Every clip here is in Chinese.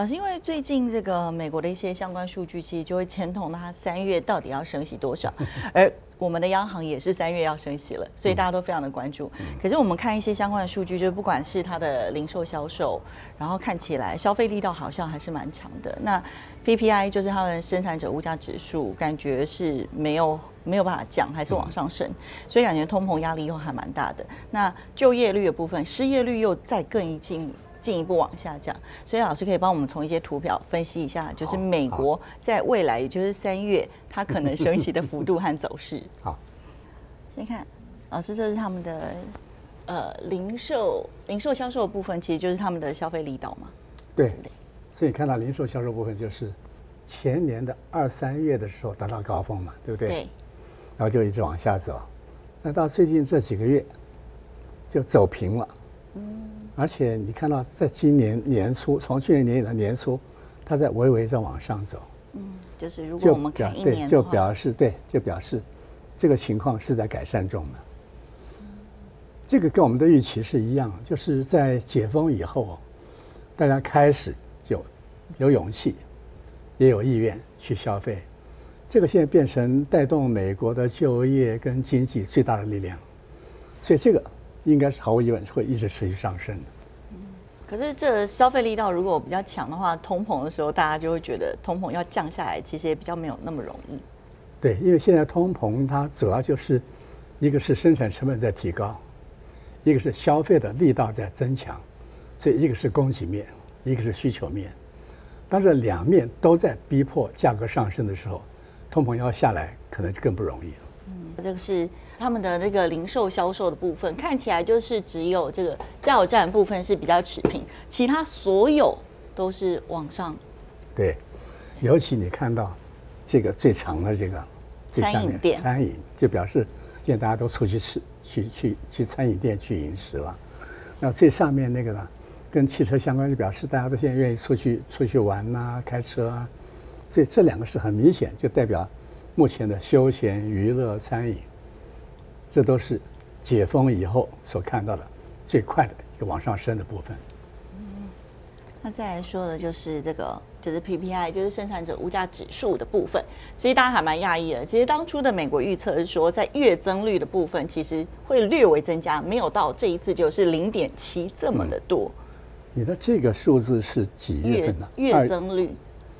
老师，因为最近这个美国的一些相关数据，其实就会牵动它三月到底要升息多少，而我们的央行也是三月要升息了，所以大家都非常的关注。可是我们看一些相关的数据，就是不管是它的零售销售，然后看起来消费力道好像还是蛮强的。那 PPI 就是他们生产者物价指数，感觉是没有没有办法降，还是往上升，所以感觉通膨压力又还蛮大的。那就业率的部分，失业率又再更一进进一步往下降，所以老师可以帮我们从一些图表分析一下，就是美国在未来，也就是三月，它可能升息的幅度和走势。好，先看老师，这是他们的呃零售零售销售部分，其实就是他们的消费力道嘛。对，所以看到零售销售部分就是前年的二三月的时候达到高峰嘛，对不对？对。然后就一直往下走，那到最近这几个月就走平了。嗯。而且你看到，在今年年初，从去年年底的年初，它在微微在往上走。嗯，就是如果我们看一年就表示对，就表示这个情况是在改善中的。这个跟我们的预期是一样，就是在解封以后，大家开始就有勇气，也有意愿去消费。这个现在变成带动美国的就业跟经济最大的力量。所以这个。应该是毫无疑问会一直持续上升的。嗯，可是这消费力道如果比较强的话，通膨的时候大家就会觉得通膨要降下来，其实也比较没有那么容易。对，因为现在通膨它主要就是一个是生产成本在提高，一个是消费的力道在增强，所以一个是供给面，一个是需求面。当这两面都在逼迫价格上升的时候，通膨要下来可能就更不容易了。嗯，这个是。他们的那个零售销售的部分看起来就是只有这个加油站部分是比较持平，其他所有都是往上。对，尤其你看到这个最长的这个餐饮店，餐饮就表示现在大家都出去吃，去去去餐饮店去饮食了。那最上面那个呢，跟汽车相关，就表示大家都现在愿意出去出去玩呐，开车啊。所以这两个是很明显，就代表目前的休闲娱乐餐饮。这都是解封以后所看到的最快的一个往上升的部分。嗯，那再来说的就是这个，就是 PPI，就是生产者物价指数的部分。其实大家还蛮讶异的，其实当初的美国预测是说，在月增率的部分其实会略微增加，没有到这一次就是零点七这么的多。你的这个数字是几月份呢？月增率，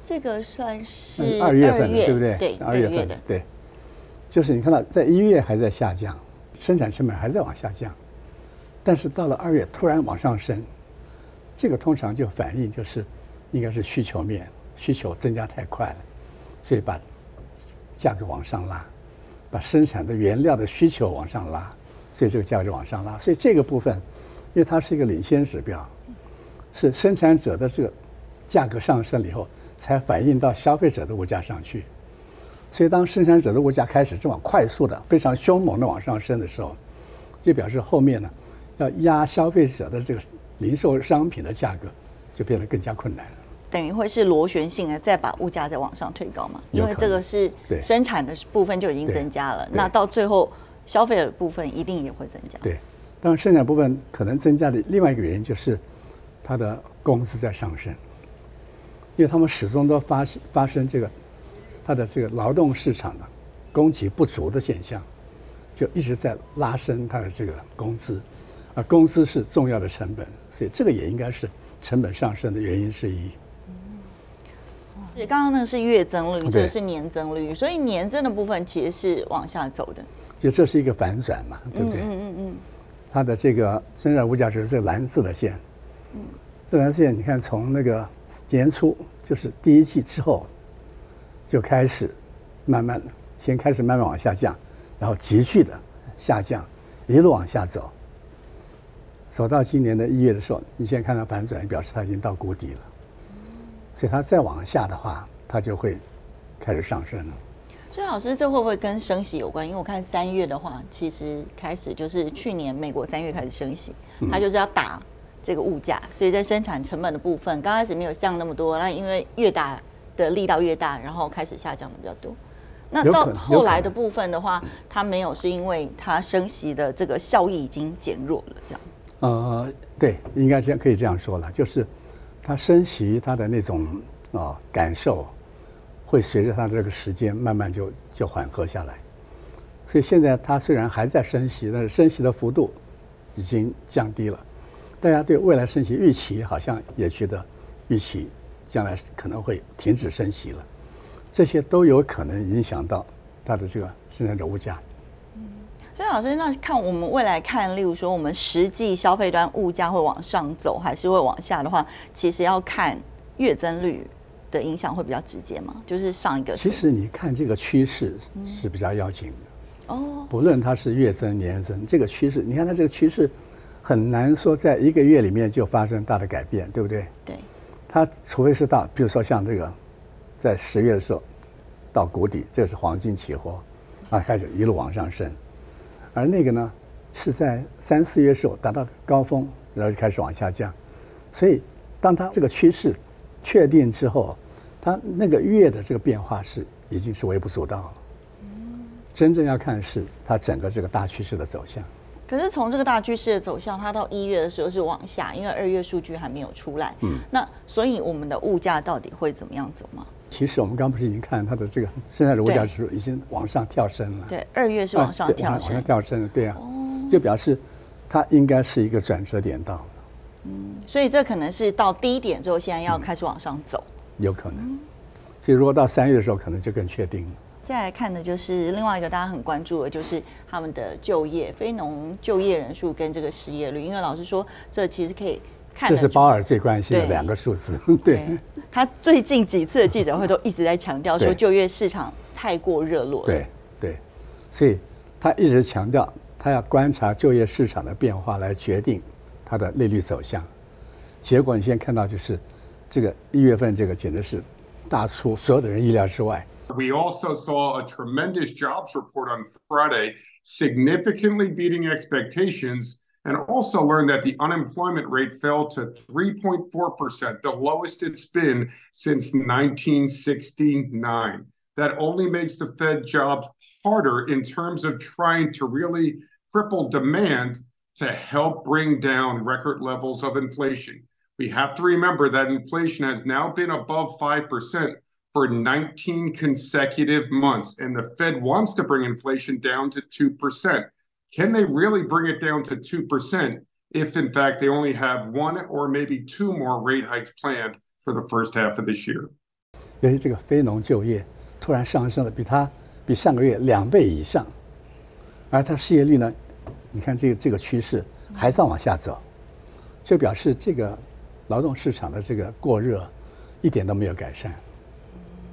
这个算是二月份，对不对？对，二月份的，对。就是你看到，在一月还在下降，生产成本还在往下降，但是到了二月突然往上升，这个通常就反映就是应该是需求面需求增加太快了，所以把价格往上拉，把生产的原料的需求往上拉，所以这个价格就往上拉。所以这个部分，因为它是一个领先指标，是生产者的这个价格上升了以后，才反映到消费者的物价上去。所以，当生产者的物价开始这么快速的、非常凶猛的往上升的时候，就表示后面呢，要压消费者的这个零售商品的价格，就变得更加困难了。等于会是螺旋性的再把物价再往上推高嘛？因为这个是生产的部分就已经增加了，那到最后消费的部分一定也会增加。对，当然生产部分可能增加的另外一个原因就是它的工资在上升，因为他们始终都发发生这个。它的这个劳动市场的供给不足的现象，就一直在拉升它的这个工资，而工资是重要的成本，所以这个也应该是成本上升的原因之一。对，刚刚那个是月增率，这个是年增率，所以年增的部分其实是往下走的。就这是一个反转嘛，对不对？嗯嗯嗯。它的这个生产物价值是蓝色的线，嗯，这蓝色线你看从那个年初就是第一季之后。就开始慢慢的，先开始慢慢往下降，然后急剧的下降，一路往下走，走到今年的一月的时候，你现在看到反转，表示它已经到谷底了。所以它再往下的话，它就会开始上升了。所以老师，这会不会跟升息有关？因为我看三月的话，其实开始就是去年美国三月开始升息，它就是要打这个物价，所以在生产成本的部分，刚开始没有降那么多，那因为越打。的力道越大，然后开始下降的比较多。那到后来的部分的话，它没有，是因为它升息的这个效益已经减弱了，这样。呃，对，应该这样可以这样说了，就是它升息它的那种啊感受，会随着它的这个时间慢慢就就缓和下来。所以现在它虽然还在升息，但是升息的幅度已经降低了。大家对未来升息预期好像也觉得预期将来可能会停止升息了，这些都有可能影响到它的这个生产者物价。所以老师，那看我们未来看，例如说我们实际消费端物价会往上走，还是会往下的话，其实要看月增率的影响会比较直接嘛？就是上一个。其实你看这个趋势是比较要紧的哦。不论它是月增年增，这个趋势，你看它这个趋势很难说在一个月里面就发生大的改变，对不对？对。它除非是到，比如说像这个，在十月的时候到谷底，这是黄金期货啊，开始一路往上升。而那个呢，是在三四月时候达到高峰，然后就开始往下降。所以，当它这个趋势确定之后，它那个月的这个变化是已经是微不足道了。真正要看是它整个这个大趋势的走向。可是从这个大趋势的走向，它到一月的时候是往下，因为二月数据还没有出来。嗯。那所以我们的物价到底会怎么样走吗？其实我们刚不是已经看它的这个现在的物价指数已经往上跳升了。对，二月是往上跳升。往上跳升了，对啊，就表示它应该是一个转折点到了。嗯，所以这可能是到低点之后，现在要开始往上走。有可能。所以如果到三月的时候，可能就更确定了。再来看的就是另外一个大家很关注的，就是他们的就业非农就业人数跟这个失业率，因为老师说这其实可以看。这是鲍尔最关心的两个数字。对，他最近几次的记者会都一直在强调说就业市场太过热络。对对，所以他一直强调他要观察就业市场的变化来决定他的利率走向。结果你现在看到就是这个一月份这个简直是大出所有的人意料之外。We also saw a tremendous jobs report on Friday, significantly beating expectations. and also learned that the unemployment rate fell to 3.4%, the lowest it's been since 1969. That only makes the Fed jobs harder in terms of trying to really cripple demand to help bring down record levels of inflation. We have to remember that inflation has now been above 5% for 19 consecutive months, and the Fed wants to bring inflation down to 2%. Can they really bring it down to 2% if, in fact, they only have one or maybe two more rate hikes planned for the first half of this year? 由于这个非农就业突然上升了，比它比上个月两倍以上，而它失业率呢，你看这个这个趋势还在往下走，就表示这个劳动市场的这个过热一点都没有改善。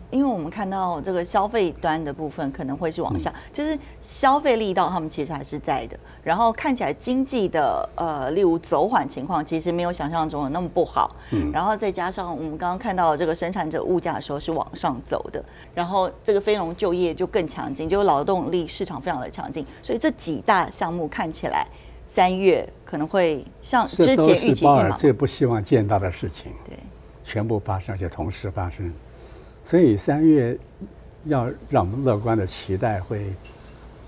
因为我们看到这个消费端的部分可能会是往下，就是消费力道他们其实还是在的，然后看起来经济的呃，例如走缓情况，其实没有想象中的那么不好。嗯，然后再加上我们刚刚看到这个生产者物价的时候是往上走的，然后这个非农就业就更强劲，就劳动力市场非常的强劲，所以这几大项目看起来三月可能会像之前预期鲍尔最不希望见到的事情，对，全部发生，而且同时发生。所以三月要让我们乐观的期待会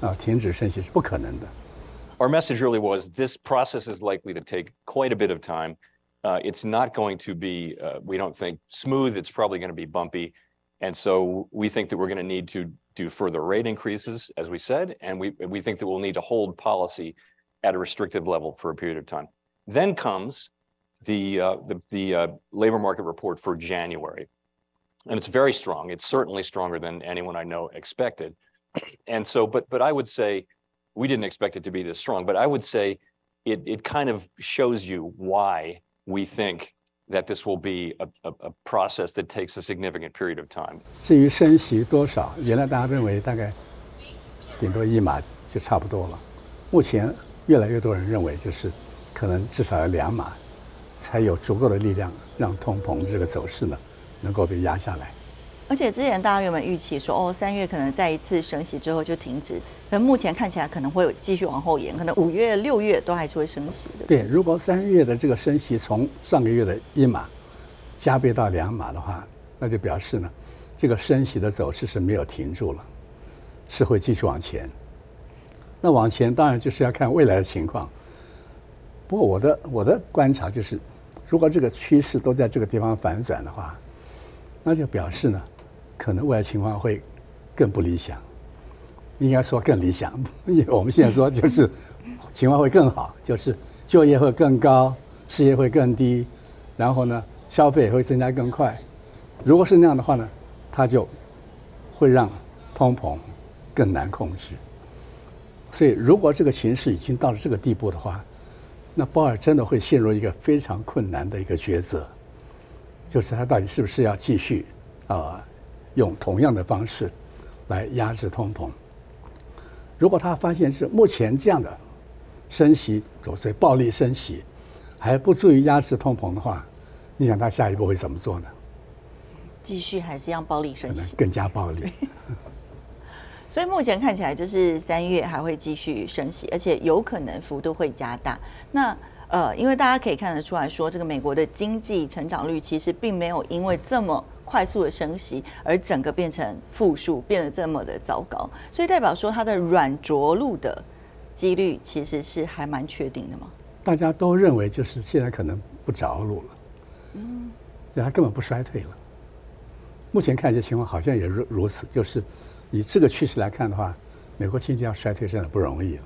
啊停止升息是不可能的。Our message really was this process is likely to take quite a bit of time. Uh, it's not going to be, uh, we don't think, smooth. It's probably going to be bumpy. And so we think that we're going to need to do further rate increases, as we said, and we, we think that we'll need to hold policy at a restrictive level for a period of time. Then comes the, uh, the, the uh, labor market report for January and it's very strong. It's certainly stronger than anyone I know expected. And so, but but I would say we didn't expect it to be this strong. But I would say it it kind of shows you why we think that this will be a, a, a process that takes a significant period of time. 至于升息多少，原来大家认为大概顶多一码就差不多了。目前越来越多人认为，就是可能至少要两码，才有足够的力量让通膨这个走势呢 能够被压下来，而且之前大家原本预期说，哦，三月可能再一次升息之后就停止，但目前看起来可能会继续往后延，可能五月、六月都还是会升息的。对，如果三月的这个升息从上个月的一码加倍到两码的话，那就表示呢，这个升息的走势是没有停住了，是会继续往前。那往前当然就是要看未来的情况。不过我的我的观察就是，如果这个趋势都在这个地方反转的话，那就表示呢，可能未来情况会更不理想。应该说更理想，因为我们现在说就是 情况会更好，就是就业会更高，失业会更低，然后呢，消费也会增加更快。如果是那样的话呢，它就会让通膨更难控制。所以，如果这个形势已经到了这个地步的话，那鲍尔真的会陷入一个非常困难的一个抉择，就是他到底是不是要继续啊用同样的方式来压制通膨？如果他发现是目前这样的升息，所谓暴力升息还不足以压制通膨的话，你想他下一步会怎么做呢？继续还是让暴力升息？更加暴力。所以目前看起来就是三月还会继续升息，而且有可能幅度会加大。那呃，因为大家可以看得出来说，这个美国的经济成长率其实并没有因为这么快速的升息而整个变成负数，变得这么的糟糕。所以代表说它的软着陆的几率其实是还蛮确定的嘛？大家都认为就是现在可能不着陆了，嗯，所以它根本不衰退了。目前看这情况好像也如如此，就是。以这个趋势来看的话，美国经济要衰退真的不容易了，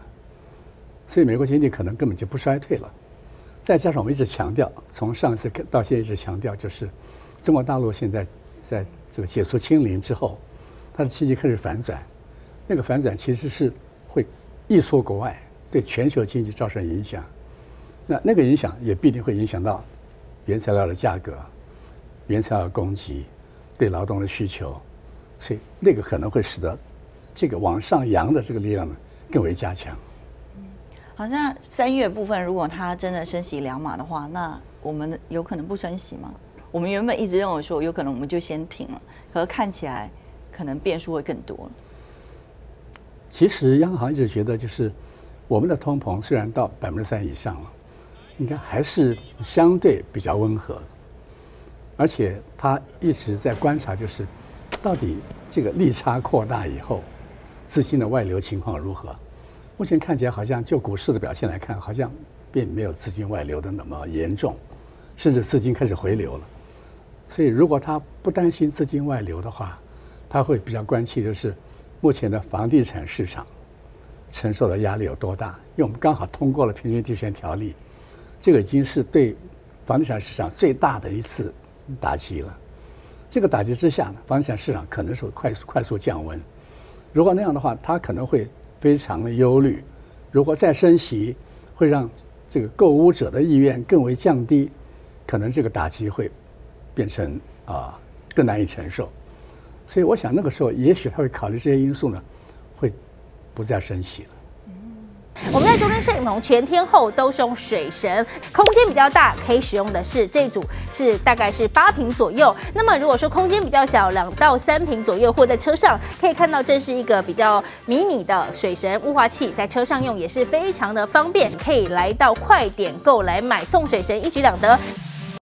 所以美国经济可能根本就不衰退了。再加上我们一直强调，从上次到现在一直强调，就是中国大陆现在在这个解除清零之后，它的经济开始反转，那个反转其实是会溢出国外，对全球经济造成影响。那那个影响也必定会影响到原材料的价格、原材料供给、对劳动的需求。所以那个可能会使得这个往上扬的这个力量呢更为加强。好像三月部分，如果它真的升息两码的话，那我们有可能不升息吗？我们原本一直认为说有可能我们就先停了，可是看起来可能变数会更多。其实央行一直觉得，就是我们的通膨虽然到百分之三以上了，应该还是相对比较温和，而且他一直在观察，就是。到底这个利差扩大以后，资金的外流情况如何？目前看起来好像就股市的表现来看，好像并没有资金外流的那么严重，甚至资金开始回流了。所以，如果他不担心资金外流的话，他会比较关切就是目前的房地产市场承受的压力有多大？因为我们刚好通过了平均地权条例，这个已经是对房地产市场最大的一次打击了。这个打击之下呢，房地产市场可能是快速快速降温。如果那样的话，他可能会非常的忧虑。如果再升息，会让这个购物者的意愿更为降低，可能这个打击会变成啊更难以承受。所以我想那个时候，也许他会考虑这些因素呢，会不再升息了。我们在收听摄影棚全天候都是用水神，空间比较大，可以使用的是这组，是大概是八平左右。那么如果说空间比较小，两到三平左右，或在车上，可以看到这是一个比较迷你的水神雾化器，在车上用也是非常的方便，可以来到快点购来买送水神，一举两得。